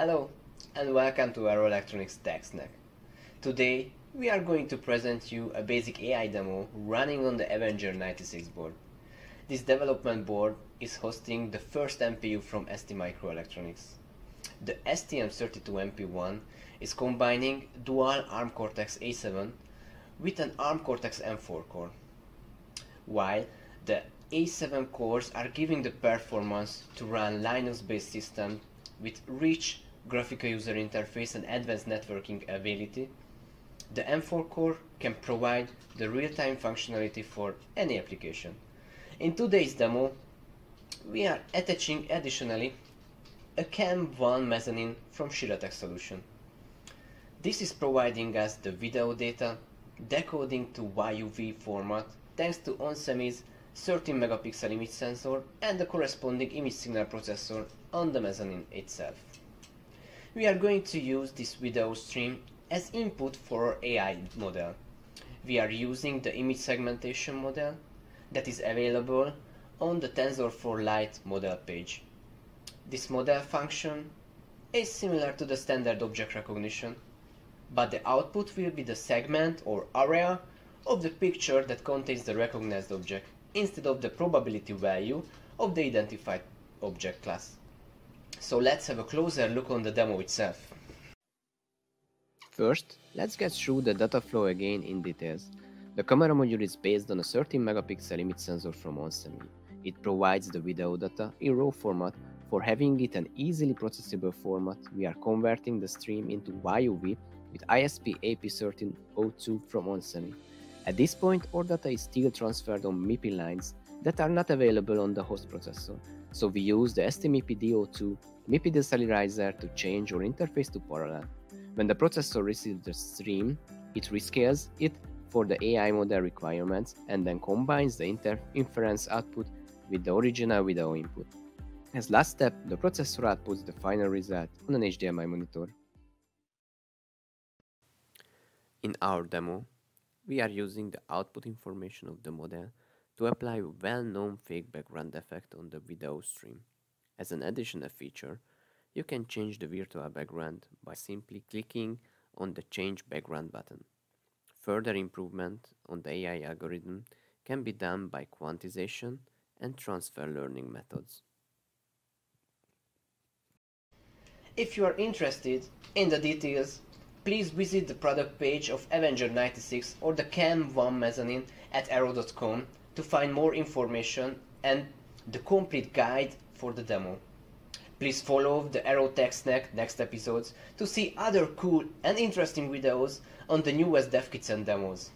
Hello and welcome to Arrow Electronics Tech Snack. Today we are going to present you a basic AI demo running on the Avenger 96 board. This development board is hosting the first MPU from STMicroelectronics. The STM32MP1 is combining dual ARM Cortex-A7 with an ARM Cortex-M4 core, while the A7 cores are giving the performance to run Linux-based systems with rich graphical user interface and advanced networking ability, the M4 core can provide the real-time functionality for any application. In today's demo, we are attaching additionally a CAM1 mezzanine from Shiratech solution. This is providing us the video data decoding to YUV format thanks to onsemi's 13 megapixel image sensor and the corresponding image signal processor on the mezzanine itself. We are going to use this video stream as input for our AI model. We are using the image segmentation model that is available on the TensorFlow Lite model page. This model function is similar to the standard object recognition, but the output will be the segment or area of the picture that contains the recognized object instead of the probability value of the identified object class. So let's have a closer look on the demo itself. First, let's get through the data flow again in details. The camera module is based on a 13 megapixel image sensor from onsemi. It provides the video data in RAW format. For having it an easily processable format, we are converting the stream into YUV with ISP AP1302 from onsemi. At this point, our data is still transferred on MIPI lines that are not available on the host processor, so we use the STMIPI-DO2 MIPI deserializer to change our interface to parallel. When the processor receives the stream, it rescales it for the AI model requirements and then combines the inference output with the original video input. As last step, the processor outputs the final result on an HDMI monitor. In our demo, we are using the output information of the model to apply well-known fake background effect on the video stream. As an additional feature, you can change the virtual background by simply clicking on the Change Background button. Further improvement on the AI algorithm can be done by quantization and transfer learning methods. If you are interested in the details please visit the product page of Avenger 96 or the CAM1 mezzanine at arrow.com to find more information and the complete guide for the demo. Please follow the Arrow Tech Snack next episodes to see other cool and interesting videos on the newest dev kits and demos.